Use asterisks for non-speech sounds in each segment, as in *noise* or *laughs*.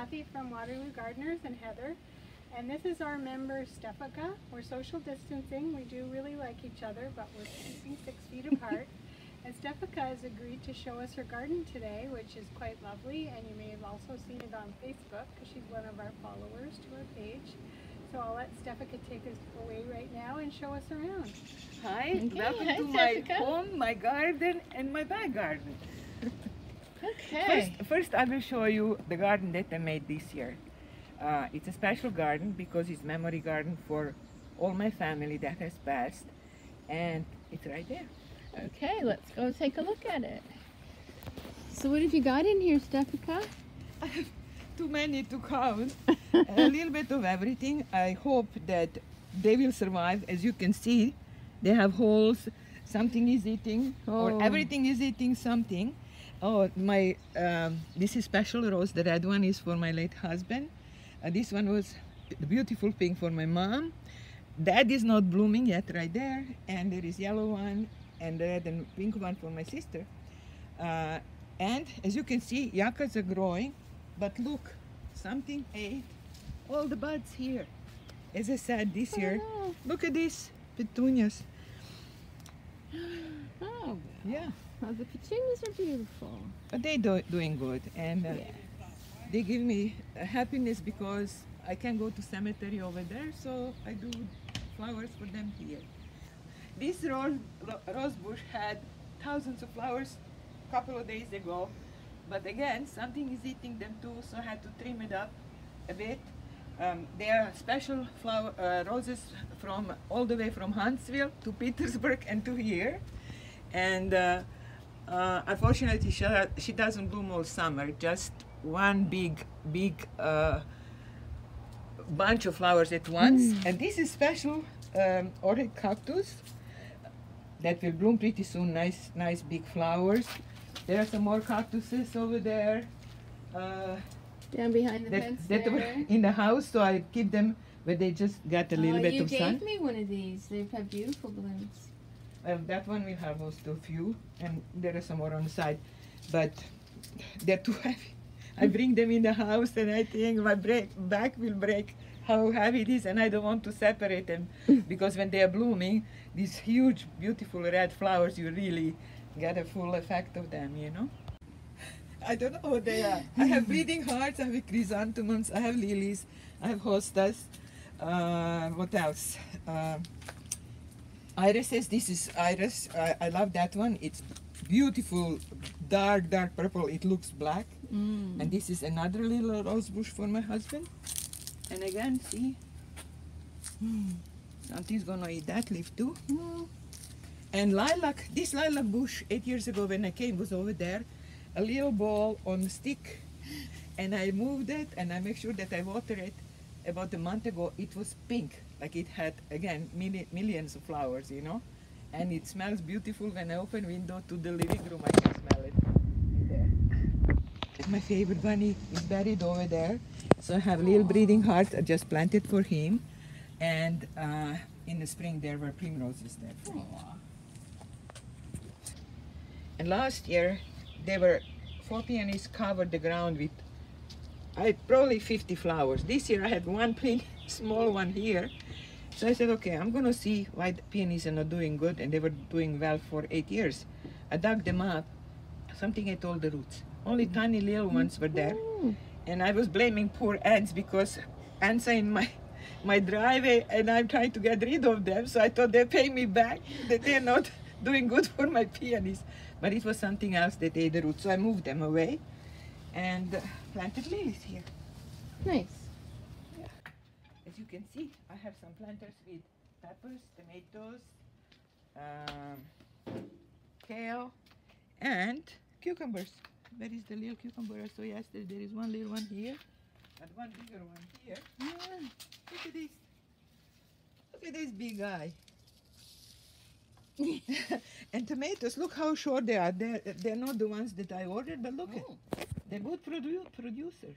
Kathy from Waterloo Gardeners and Heather. And this is our member Stefica. We're social distancing. We do really like each other, but we're keeping six feet *laughs* apart. And Stefica has agreed to show us her garden today, which is quite lovely. And you may have also seen it on Facebook because she's one of our followers to our page. So I'll let Stefica take us away right now and show us around. Hi, Okay, welcome hi, to my home, my garden, and my back garden. Okay. First, first, I will show you the garden that I made this year. Uh, it's a special garden because it's memory garden for all my family that has passed, and it's right there. Okay, let's go take a look at it. So what have you got in here, Stefica? I have too many to count. *laughs* a little bit of everything. I hope that they will survive. As you can see, they have holes. Something is eating, Oh. or everything is eating something. Oh, my! Um, this is special rose. The red one is for my late husband. Uh, this one was the beautiful pink for my mom. That is not blooming yet, right there. And there is yellow one and the red and pink one for my sister. Uh, and as you can see, yuccas are growing. But look, something ate all the buds here. As I said this year, Oh, look at these petunias. Yeah, the petunias are beautiful. but they do doing good, and uh, Yeah. they give me happiness because I can go to cemetery over there, so I do flowers for them here. This rose, rose bush had thousands of flowers a couple of days ago, but again, something is eating them too, so I had to trim it up a bit. Um, they are special flower uh, roses from all the way from Huntsville to Petersburg and to here, and uh, uh, unfortunately, she, she doesn't bloom all summer. Just one big, big uh, bunch of flowers at once. And this is special um, orchid cactus that will bloom pretty soon. Nice, nice big flowers. There are some more cactuses over there. Uh, Down behind the that, fence that there. were *laughs* in the house, so I keep them but they just got a little oh, bit you of gave sun. me one of these. They've had beautiful blooms. Well, that one will have also a few, and there are some more on the side, but they're too *laughs* heavy. I bring them in the house, and I think my break, back will break. How heavy it is, and I don't want to separate them *laughs* because when they are blooming, these huge, beautiful red flowers, you really get a full effect of them, you know. I don't know what they are. I have *laughs* bleeding hearts, I have chrysanthemums, I have lilies, I have hostas. Uh, what else? Uh, irises. This is iris. I, I love that one. It's beautiful, dark, dark purple. It looks black. Mm. And this is another little rose bush for my husband. And again, see, Hmm, something's gonna eat that leaf too. Well, And lilac, this lilac bush eight years ago when I came was over there, a little ball on a stick. And I moved it and I make sure that I water it. About a month ago, it was pink, like it had again milli- millions of flowers, you know. And it smells beautiful when I open window to the living room. I can smell it. My favorite bunny is buried over there, so I have little bleeding heart I just planted for him, and uh, in the spring there were primroses there. for him. And last year, there were four peonies covered the ground with I probably 50 flowers. This year I had one *laughs* plain small one here. So I said, okay, I'm gonna see why the peonies are not doing good, and they were doing well for eight years. I dug them up. Something ate all the roots. Only tiny little ones were there, Ooh. and I was blaming poor ants because ants are in my my driveway, and I'm trying to get rid of them. So I thought they pay me back that they're not *laughs* doing good for my peonies. But it was something else that ate the roots, so I moved them away and uh, planted lilies here. Nice. As you can see, I have some planters with peppers, tomatoes, um, kale, and cucumbers. Where is the little cucumber I saw yesterday? There is one little one here, and one bigger one here. Yeah, look at this. Look at this big guy. *laughs* and tomatoes, look how short they are. They're, they're not the ones that I ordered, but look, Oh. at, they're good produ- producers.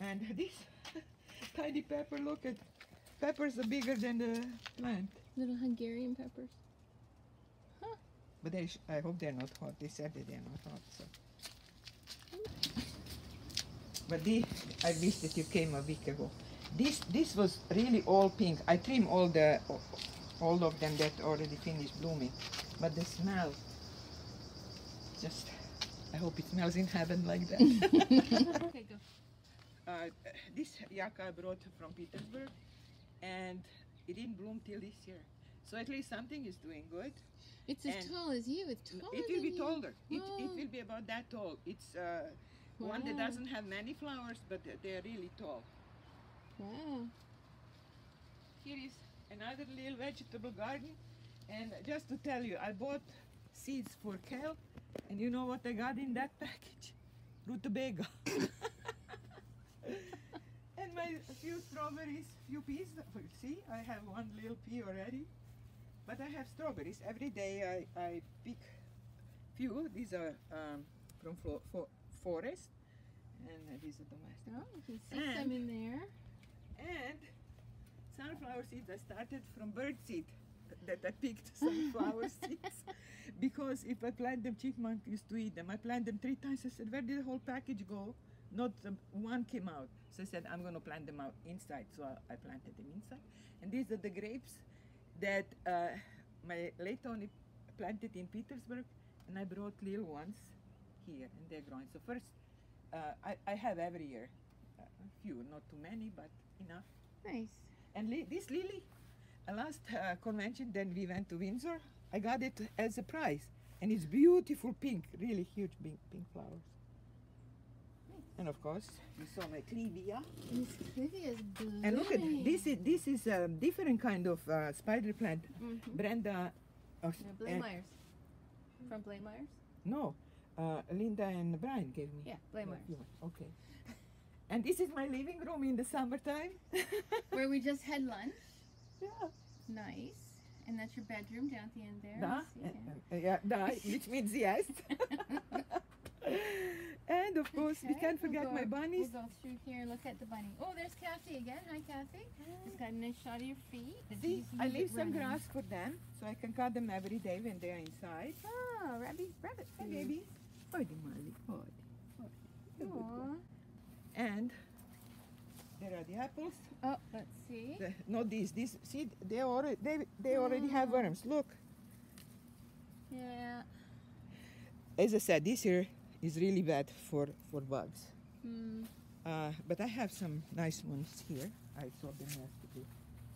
And this tiny pepper, look at peppers are bigger than the plant. Little Hungarian peppers. Huh. But they sh- I hope they're not hot. They said that they're not hot. So. but the, I wish that you came a week ago. This this was really all pink. I trim all the all of them that already finished blooming, but the smell just. I hope it smells in heaven like that. *laughs* *laughs* okay, go. Uh, this yucca I brought from Petersburg, and it didn't bloom till this year. So at least something is doing good. It's as tall as you. It's taller it will be taller. It, it will be about that tall. It's uh, one that doesn't have many flowers, but they- they're really tall. Wow. Here is another little vegetable garden, and just to tell you, I bought seeds for kale, and you know what I got in that *laughs* package? Rutabaga. *laughs* and my few strawberries, few peas. well, See, I have one little pea already, but I have strawberries every day. I, I pick few. These are um, from flo- fo- forest, and these are domestic. Oh, you can see some in there. And sunflower seeds, I started from bird seed that I picked *laughs* sunflower *laughs* seeds because if I plant them, chipmunk used to eat them. I planted them three times. I said, where did the whole package go? Not um, one came out. So I said, I'm going to plant them out inside. So I, I planted them inside. And these are the grapes that uh, my late Tony planted in Petersburg, and I brought little ones here, and they're growing. So first, uh, I, I have every year uh, a few, not too many, but enough. Nice. And li- this lily, uh, last uh, convention, then we went to Windsor. I got it as a prize, and it's beautiful pink, really huge pink, pink flowers. And of course, you saw my clivia. Miss Clivia's blooming. And look at this is this is a different kind of uh, spider plant. Mhm. Brenda, uh, Yeah, Blay and- Myers. From Blay Myers? no, uh, Linda and Brian gave me. Yeah, Blay Yeah, Myers. Okay. *laughs* And this is my living room in the summertime. *laughs* Where we just had lunch. yeah. Nice. And that's your bedroom down at the end there. Da, it. uh, uh, yeah, da, which means yes. *laughs* and of *laughs* course, we can't we'll forget go- my bunnies. We'll go through here look at the bunny. Oh, there's Kathy again. Hi, Kathy. Just got a nice shot of your feet. See, I leave some running? grass for them, so I can cut them every day when they're inside. Oh, rabbit, rabbit Hi, food. baby. Hoity, Molly. Hoity. Hoity. You're a good Aw. girl. And there are the apples. Oh, let's see. The, not these. These. See, they already they, they already have Oh. worms. Look. Yeah. As I said, this year is really bad for for bugs. Hmm. Uh, but I have some nice ones here. I saw them yesterday.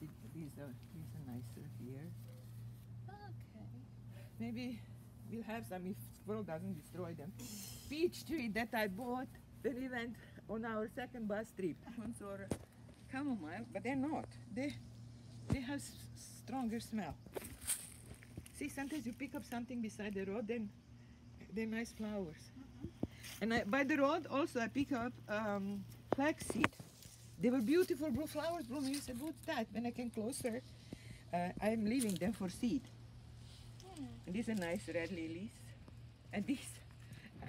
See, These are these are nicer here. Okay. Maybe we'll have some if squirrel doesn't destroy them. Peach tree that I bought when we went on our second bus trip. *laughs* Ones are chamomile, but they're not. They they have s- stronger smell. See, sometimes you pick up something beside the road, then they're nice flowers. And I, by the road also I pick up um, flaxseed. They were beautiful blue flowers blooming. I said, what's that? When I came closer, uh, I'm leaving them for seed. And these are nice red lilies. And this,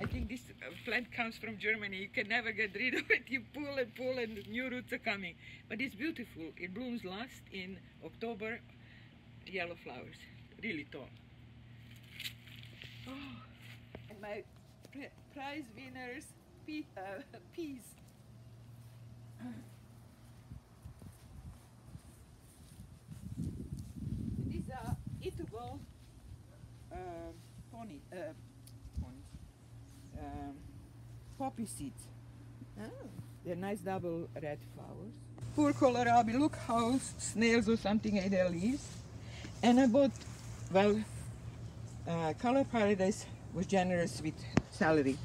I think this uh, plant comes from Germany. You can never get rid of it. You pull and pull and new roots are coming. But it's beautiful. It blooms last in October. Yellow flowers, really tall. Oh, and my prize winners, pe- uh, peas. These are eatable uh, pony, uh, um, poppy seeds. Oh. They're nice double red flowers. Poor kohlrabi, look how snails or something ate their leaves. And I bought, well, uh, Color Paradise was generous with celery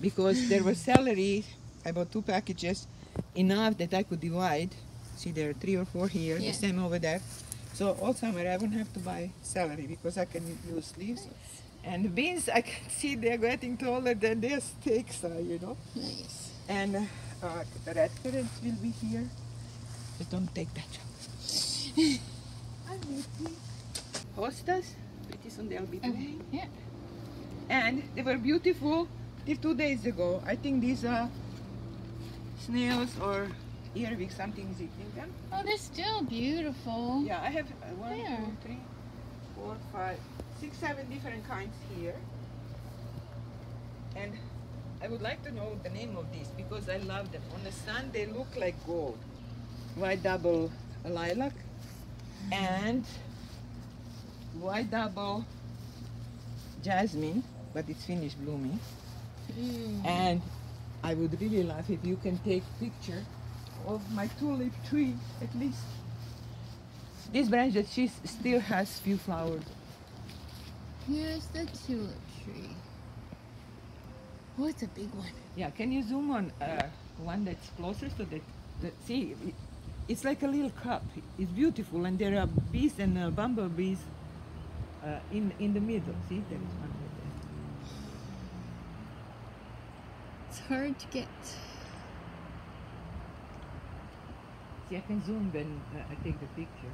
because there was celery. I bought two packages, enough that I could divide. See, there are three or four here, Yeah. the same over there. So all summer I won't have to buy celery because I can use leaves. And the beans, I can *laughs* see they're getting taller than their stakes are, you know. Nice. And uh, the red currants will be here. Just don't take that job. I'm. *laughs* Hostas, pretty soon they'll be Okay. Yeah. And they were beautiful till two days ago. I think these are snails or earwigs, something is eating them. Oh, they're still beautiful. Yeah, I have uh, one, There. two, three, four, five, six, seven different kinds here. And I would like to know the name of these because I love them. On the sun, they look like gold. White double lilac and white double jasmine, but it's finished blooming. Mm. And I would really love if you can take picture of my tulip tree at least. This branch that she still has few flowers. Here's the tulip tree. Oh, it's a big one. Yeah, can you zoom on uh, one that's closer so that, that see, it- it's like a little cup. It's beautiful, and there are bees and uh, bumblebees uh, in in the middle. See, there is one right there. It's hard to get. See, I can zoom when uh, I take the picture.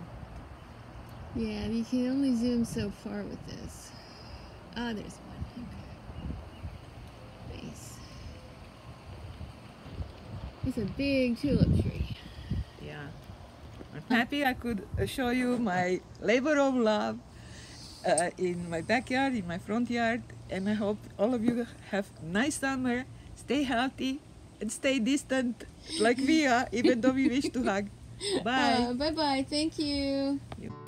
Yeah, you can only zoom so far with this. Ah, there's one. Okay. Nice. It's a big tulip tree. Yeah. I'm happy I could uh, show you my labor of love uh, in my backyard, in my front yard, and I hope all of you have nice summer, stay healthy, and stay distant like we are, even though we wish to hug. Bye. *laughs* Uh, bye bye. Thank you. You-